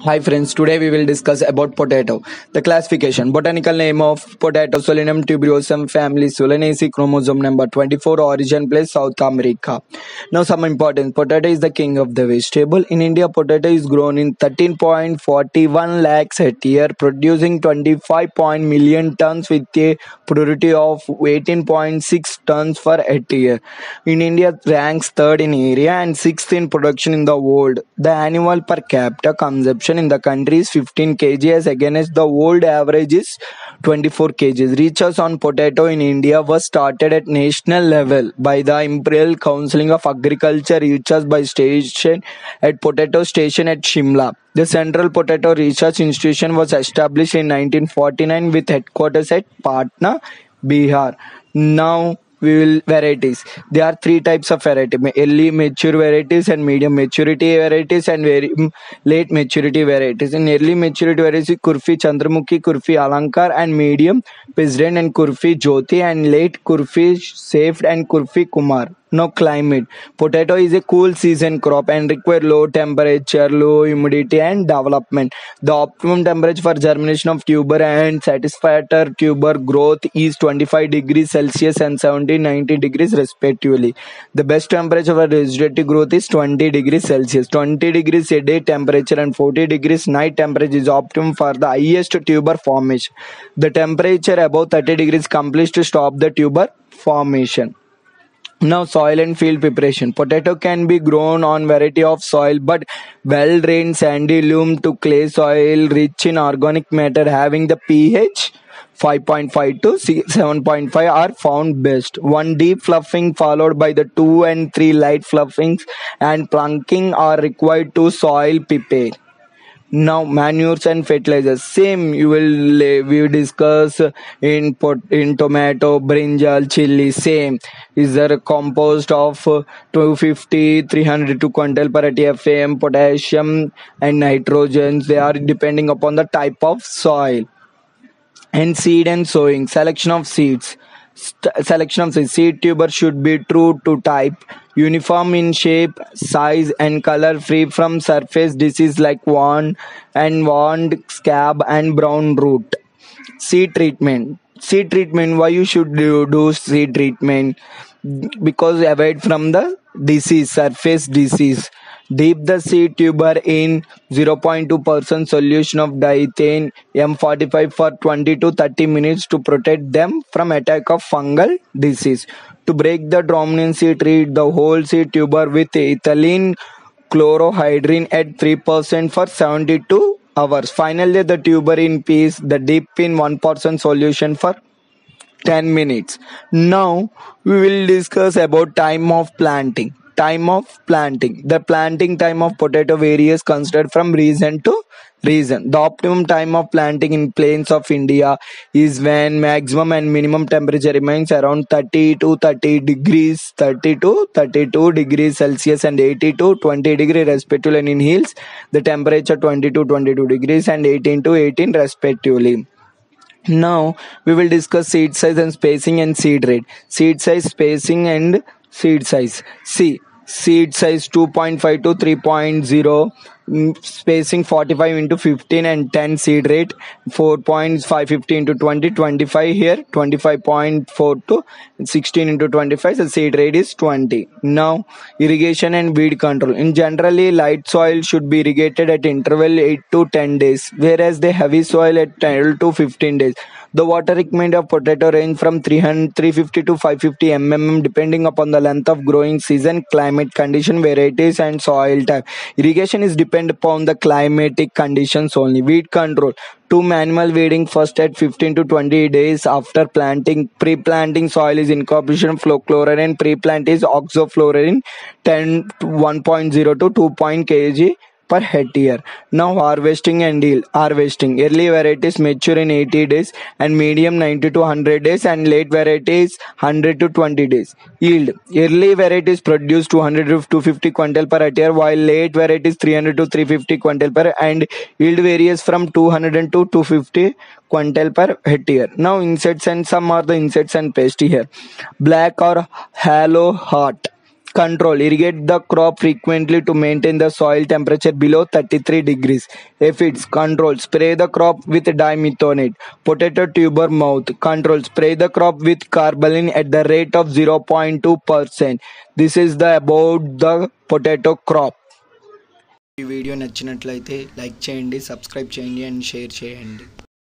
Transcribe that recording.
Hi friends, today we will discuss about potato. The classification. Botanical name of potato Solanum tuberosum family Solanaceae chromosome number 24 origin place South America. Now some important. Potato is the king of the vegetable. In India potato is grown in 13.41 lakhs hectare producing 25 million tons with a purity of 18.6 tons per hectare. In India ranks third in area and sixth in production in the world. The annual per capita consumption in the country is 15 kg as against the world average is 24 kg. Research on potato in India was started at national level by the Imperial Council of Agriculture Research by station at Potato Station at Shimla. The Central Potato Research Institution was established in 1949 with headquarters at Patna, Bihar. Now we will varieties. There are three types of variety early mature varieties and medium maturity varieties and very mm, late maturity varieties. In early maturity varieties kurfi chandramukhi kurfi alankar and medium president and kurfi jyoti and late kurfi saved and kurfi kumar now climate. Potato is a cool season crop and require low temperature, low humidity and development. The optimum temperature for germination of tuber and satisfactory tuber growth is 25 degrees Celsius and 70 90 degrees respectively. The best temperature for vegetative growth is 20 degrees Celsius. 20 degrees a day temperature and 40 degrees night temperature is optimum for the highest tuber formation. The temperature above 30 degrees completes to stop the tuber formation. Now soil and field preparation. Potato can be grown on variety of soil but well drained sandy loam to clay soil rich in organic matter having the pH 5.5 to 7.5 are found best. One deep fluffing followed by the two and three light fluffings and plunking are required to soil prepare now manures and fertilizers. Same you will we discuss in pot in tomato brinjal chili same. Is there a compost of 250 300 to quintal per atfm potassium and nitrogens? They are depending upon the type of soil. And seed and sowing selection of seeds. St- selection of seeds. Seed tuber should be true to type uniform in shape, size, and color, free from surface disease like wand and wand scab and brown root. Seed treatment. Seed treatment. Why you should do, do seed treatment? Because avoid from the disease, surface disease. Dip the seed tuber in 0.2% solution of Dithane M45 for 20 to 30 minutes to protect them from attack of fungal disease. To break the dormancy, treat the whole seed tuber with ethylene chlorohydrin at 3% for 72 hours. Finally, the tuber in peace, the dip in 1% solution for 10 minutes. Now, we will discuss about time of planting time of planting. The planting time of potato varies considered from region to region. The optimum time of planting in plains of India is when maximum and minimum temperature remains around 30 to 30 degrees, 30 to 32 degrees Celsius and 80 to 20 degrees respectively. And in hills, the temperature 20 to 22 degrees and 18 to 18 respectively. Now we will discuss seed size and spacing and seed rate. Seed size, spacing and seed size. See, seed size 2.5 to 3.0 mm, spacing 45 into 15 and 10 seed rate 4.550 into 20 25 here 25.4 to 16 into 25 the seed rate is 20 now irrigation and weed control. In generally light soil should be irrigated at interval 8 to 10 days whereas the heavy soil at 12 to 15 days the water requirement of potato range from 300, 350 to 550 mm depending upon the length of growing season, climate condition, varieties and soil type. Irrigation is depend upon the climatic conditions only. Weed control. Two manual weeding first at 15 to 20 days after planting. Pre-planting soil is incorporation fluchloralin and pre-plant is oxoflurane 10 1.0 to 2. kg per hectare. Now harvesting and yield. Harvesting. Early varieties mature in 80 days and medium 90 to 100 days and late varieties 100 to 20 days. Yield. Early varieties produce 200 to 250 quintal per hectare while late varieties 300 to 350 quintal per and yield varies from 200 to 250 quintal per hectare. Now insects and some are the insects and pest here. Black or hollow heart control irrigate the crop frequently to maintain the soil temperature below 33 degrees aphids control spray the crop with dimethionate potato tuber mouth. control spray the crop with carbolin at the rate of 0.2%. this is the about the potato crop ఈ video నచ్చినట్లయితే like చేయండి subscribe చేయండి and share చేయండి